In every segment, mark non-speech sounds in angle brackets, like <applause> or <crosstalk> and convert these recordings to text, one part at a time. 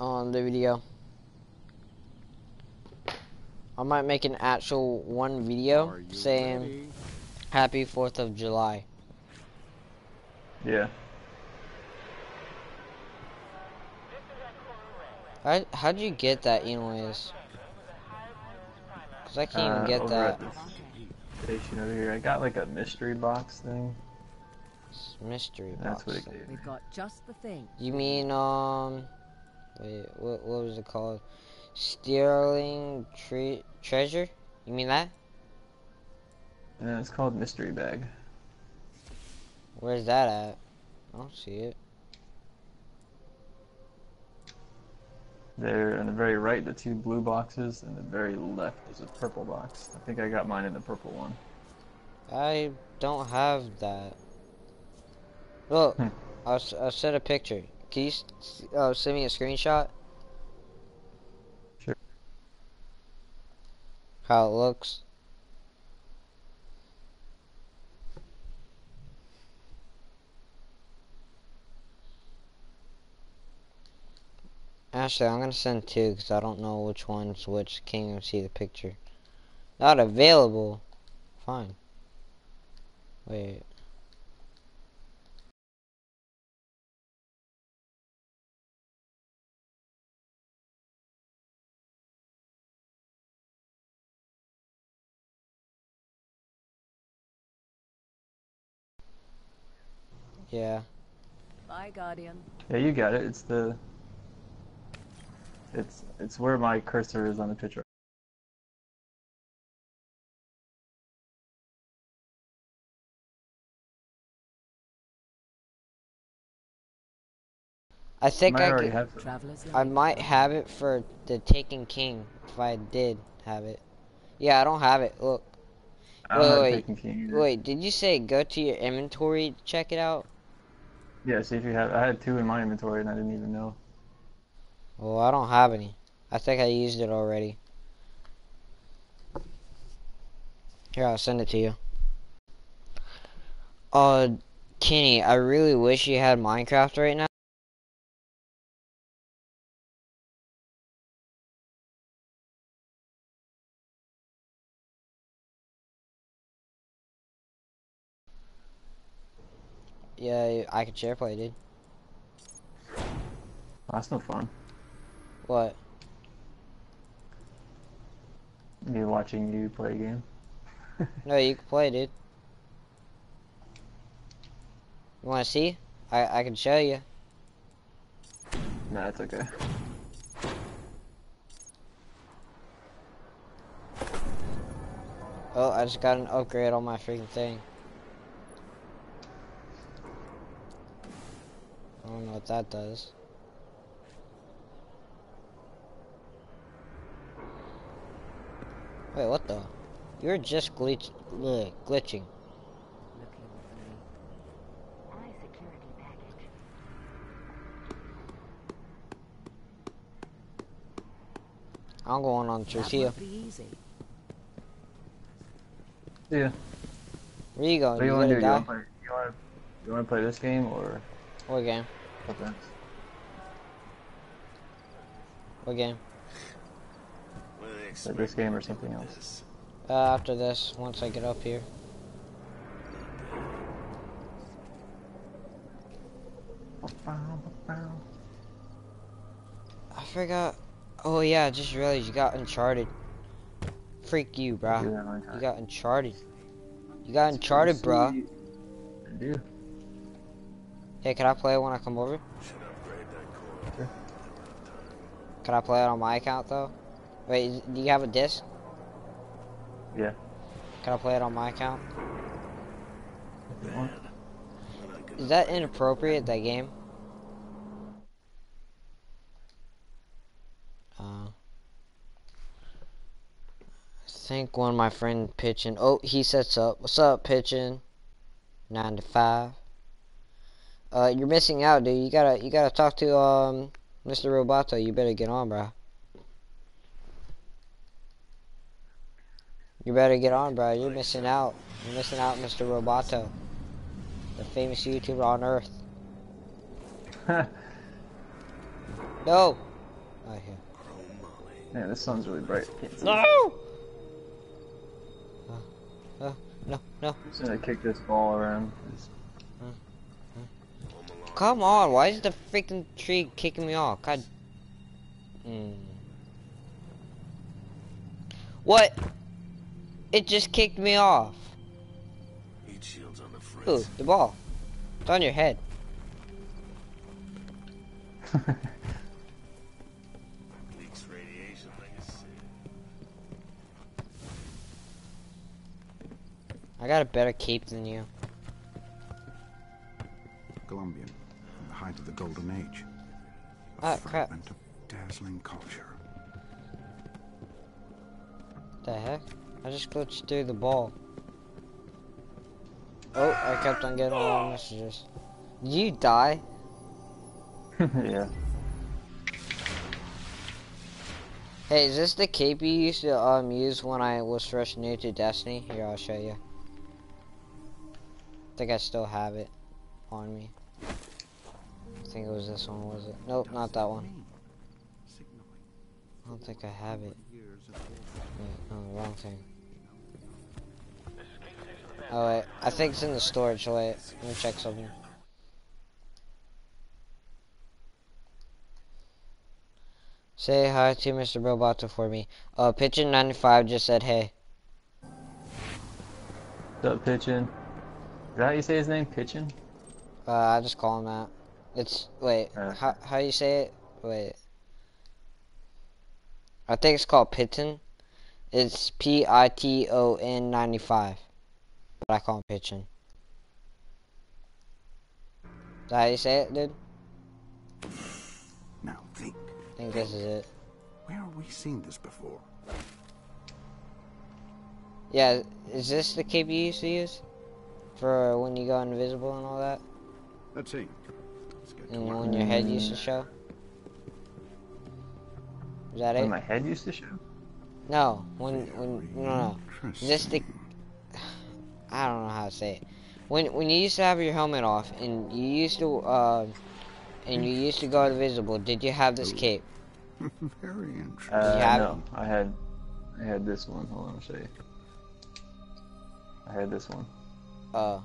on the video. I might make an actual one video saying ready? Happy 4th of July. Yeah. How, how'd you get that anyways? Cause I can't even Uh, get over that. at this station over here. I got like a mystery box thing. It's mystery That's box. what it gave. We've got just the thing. You mean, um, wait, what, what was it called? Sterling tre treasure? You mean that? Yeah, it's called mystery bag. Where's that at? I don't see it. There on the very right, the two blue boxes, and the very left is a purple box. I think I got mine in the purple one. I don't have that. Look, Hmm. I'll, s- I'll send a picture. Can you uh, send me a screenshot? Sure. How it looks? Actually, I'm gonna send two because I don't know which one's which. Can't even see the picture. Not available. Fine. Wait. Yeah. Bye, Guardian. Yeah, you got it. It's the. It's it's where my cursor is on the picture. I think might I already could, have I might have it for the Taken King if I did have it. Yeah, I don't have it. Look. I don't have wait, Taken King. Wait, did you say go to your inventory to check it out? Yeah, see if you have. I had two in my inventory and I didn't even know. Well, I don't have any. I think I used it already. Here, I'll send it to you. Uh, Kenny, I really wish you had Minecraft right now. I could share play, dude. That's no fun. What? Me watching you play a game. <laughs> No, you can play, dude. You wanna see? I I can show you. Nah, it's okay. Oh, I just got an upgrade on my freaking thing. I don't know what that does. Wait, what the? You're just glitch, ugh, glitching. Looking for me. High security package. I'm going on That Tortilla. won't be easy. Yeah. Where you going? What do you You want to do? You want to you want you want to play this game or What game? Something else? What game? Play this game or something else. Uh, after this, once I get up here. I forgot. Oh yeah, I just realized you got Uncharted. Freak you, Do bruh. that one You got Uncharted. You got Uncharted, bro. Sweet. I do. Hey, can I play it when I come over? Sure. Can I play it on my account though? Wait, do you have a disc? Yeah. Can I play it on my account? If you want. Is that inappropriate, that game? Uh, I think one of my friend pitching. Oh, he sets up. What's up, pitching? Nine to five. Uh, you're missing out, dude. You gotta, you gotta talk to um, Mr. Roboto. You better get on, bro. You better get on, bro. You're missing out. You're missing out, Mr. Roboto the famous YouTuber on Earth. <laughs> No! Oh, here. Man, this sun's really bright. I. No! Uh, uh, no, no. I'm just gonna kick this ball around. It's- Come on, why is the freaking tree kicking me off? God. Mm. What? It just kicked me off. Heat shields on the fritz. Ooh, the ball. It's on your head. <laughs> Leaks radiation like. I got a better cape than you. Colombian, in the height of the Golden Age. A Ah, crap. of dazzling culture. The heck? I just glitched through the ball. Oh, I kept on getting wrong messages. Did you die? <laughs> yeah. Hey, is this the cape you used to um use when I was first new to Destiny? Here, I'll show you. I think I still have it on me. I think it was this one, was it? Nope, not that one. I don't think I have it. Wait, no, wrong thing. Oh wait, I think it's in the storage. Wait, let me check something. Say hi to Mr. Roboto for me. Uh, Pigeon 95 just said hey. What's up, Pitchin? Is that how you say his name? Pitchin? Uh, I just call him that. It's wait, Uh. how how you say it? Wait. I think it's called Piton. It's P I T O N 95. But I call it Pigeon. Is that how you say it, dude? Now think, I think this is it. where have we seen this before? Yeah, is this the cape you used to use? For when you go invisible and all that? Let's see. Let's get And when your head used to show? Is that When it? my head used to show? No, when, when, no, no. Is this the, I don't know how to say it. When, when you used to have your helmet off and you used to, uh, and you used to go invisible, did you have this cape? <laughs> Very interesting. Uh, you have no, I had, I had this one. Hold on, I'll show you. I had this one. Uh,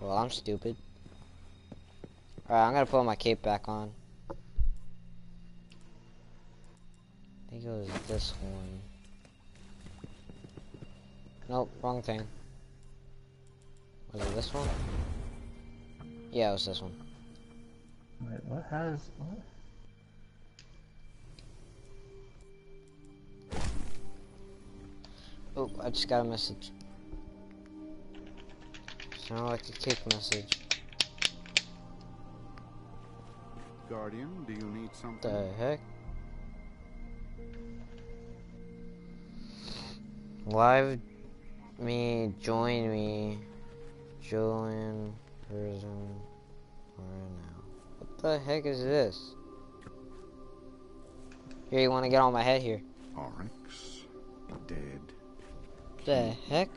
well, I'm stupid. Alright, I'm gonna put my cape back on. I think it was this one. Nope, wrong thing. Was it this one? Yeah, it was this one. Wait, what has, what? Oh, I just got a message. Sound like a kick message. Guardian, do you need something? The heck? Live me, join me, join prison right now. What the heck is this? Here, you want to get on my head here? Oryx, dead. The heck?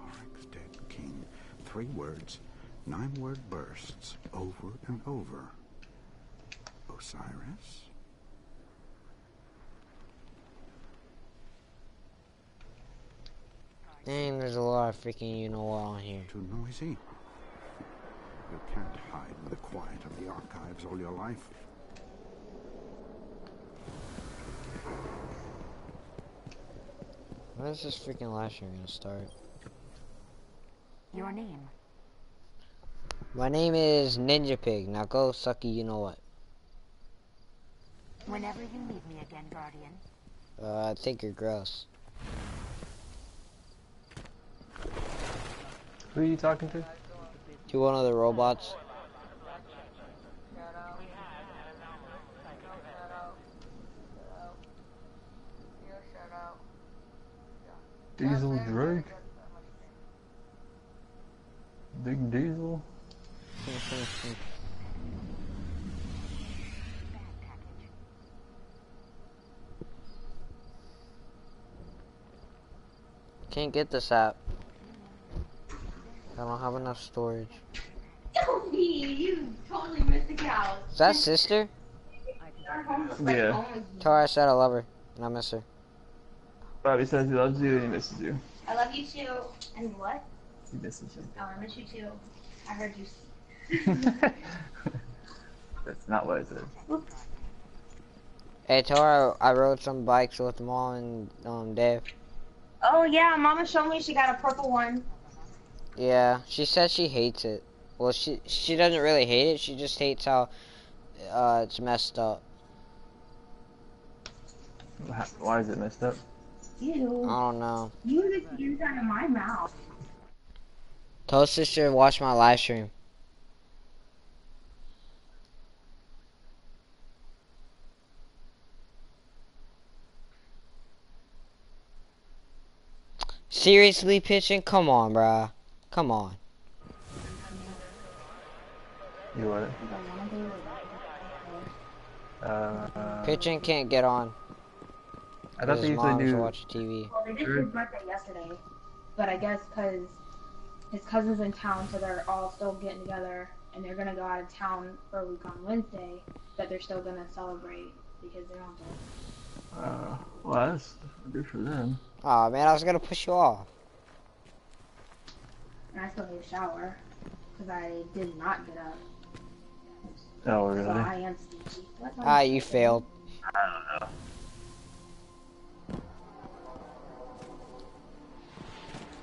Oryx, dead king. Three words, nine word bursts, over and over. Osiris? Dang, there's a lot of freaking you know what on here. Too noisy. You can't hide in the quiet of the archives all your life. When is this freaking last year gonna start? Your name. My name is Ninja Pig. Now go sucky, you know what? Whenever you need me again, Guardian. Uh, I think you're gross. Who are you talking to? To one of the robots. Diesel Drake? Big Diesel? <laughs> Can't get this app. I don't have enough storage. Don't you totally missed the cows. Is that sister? I can Our home Yeah. home. Tell her I said I love her and I miss her. Bobby says he loves you and he misses you. I love you too. And what? He misses you. Oh, I miss you too. I heard you. <laughs> That's not what I said. Hey, tell her I, I rode some bikes with mom and um Dave. Oh yeah, Mama showed me she got a purple one. Yeah, she says she hates it. Well, she she doesn't really hate it. She just hates how uh it's messed up. Why is it messed up? I don't know. You the inside of my mouth. Tell sister to watch my live stream. Seriously, pitching? Come on, bruh. Come on. You what? Uh, Pitching can't get on. I thought His they usually mom's do. watch TV. Well, they did Sure. his birthday yesterday, but I guess because his cousin's in town, so they're all still getting together, and they're gonna go out of town for a week on Wednesday. But they're still gonna celebrate because they don't. Have Uh, well, that's good for them. Aw, man, I was gonna push you off. And I still need a shower because I did not get up. Oh, So really? I am sleepy. What Ah, you failed.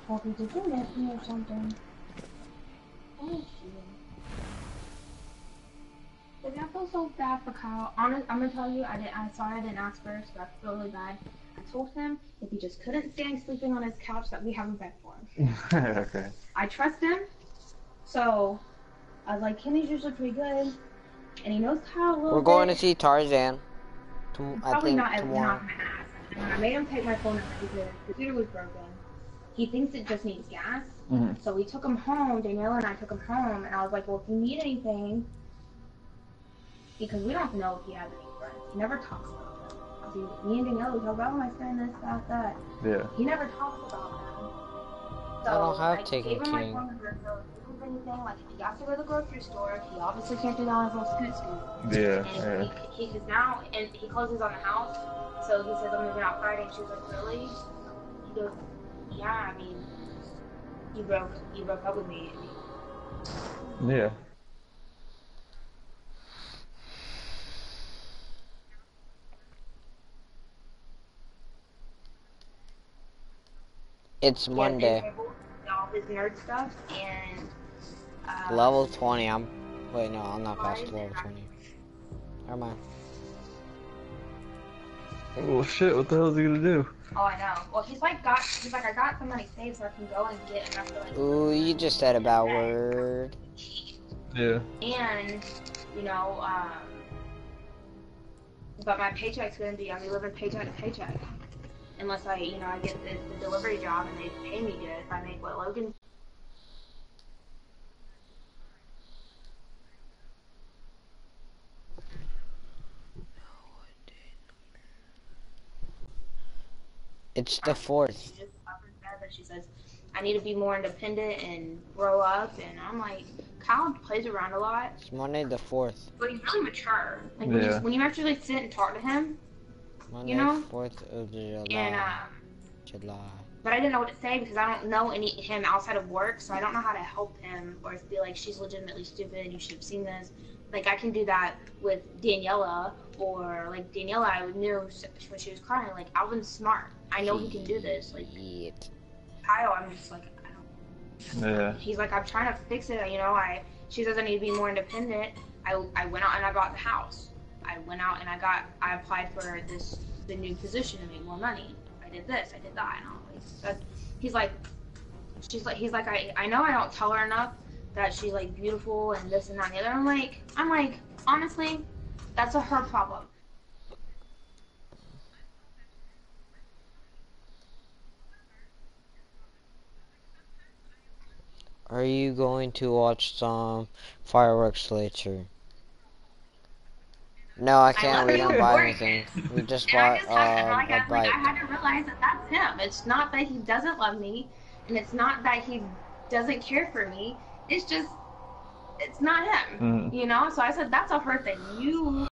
Well, did you miss me or something? Thank you. So bad for Kyle. Honest, I'm gonna tell you, I did. I'm sorry I didn't ask first, but I feel really bad. I told him if he just couldn't stand sleeping on his couch, that we have a bed for him. <laughs> okay. I trust him, so I was like, Kenny's usually pretty good, and he knows Kyle a little We're going to see Tarzan. Tom- I Probably think not. Not tomorrow. gonna ask. I made him take my phone out because the computer was broken. He thinks it just needs gas. Mhm. So we took him home. Daniela and I took him home, and I was like, "Well, if you need anything, because we don't know if he has any friends. He never talks about them. 'Cause he, me and Daniela, we talk about, oh, my friend, this, that, that. Yeah. He never talks about them. So I don't have I Taken gave him my King. phone number, so if he needs anything, like if he has to go to the grocery store, he obviously can't do that on his little scoot scoot. Yeah. And Yeah. he, he, cause now, and he closes on the house, so he says, I'm moving out Friday, and she was like, really? He goes, yeah, I mean, you broke, you broke up with me. Yeah. It's Monday. All his nerd stuff, and, uh, Level 20. I'm. Wait, no, I'm not past level 20. Never mind. Oh shit. What the hell is he gonna do? Oh, I know. Well, he's like got, he's like, I got some money saved so I can go and get enough to like. Ooh, you just said a bad word. Yeah. And, you know, um, but my paycheck's gonna be, I'm living paycheck to paycheck. Unless I, you know, I get the, the delivery job and they pay me good. If I make what Logan It's the fourth. she just up and said that she says, I need to be more independent and grow up. And I'm like, Kyle plays around a lot, It's Monday the fourth. but he's really mature. Like when, you, Yeah. when you actually sit and talk to him, Monday know? 4th of July. and um, July. but I didn't know what to say because I don't know any him outside of work, so I don't know how to help him or be like, she's legitimately stupid. You should have seen this. Like I can do that with Daniela or like Daniela. I knew when she was crying. Like Alvin's smart. I know he can do this. Like Kyle, I'm just like I don't. Yeah. He's like I'm trying to fix it. You know, I she says I need to be more independent. I I went out and I bought the house. I went out and I got I applied for this the new position to make more money. I did this. I did that. And I'm like, that, he's like, she's like, he's like, I I know I don't tell her enough that she's like beautiful and this and that and the other. I'm like, I'm like, honestly, that's a her problem. Are you going to watch some fireworks later? No, I can't. love We don't buy work. anything. We <laughs> just And I bought just had, and like, a I, like, bike. I had to realize that that's him. It's not that he doesn't love me, and it's not that he doesn't care for me. It's just it's not him. Mhm. You know. So I said that's a her thing. You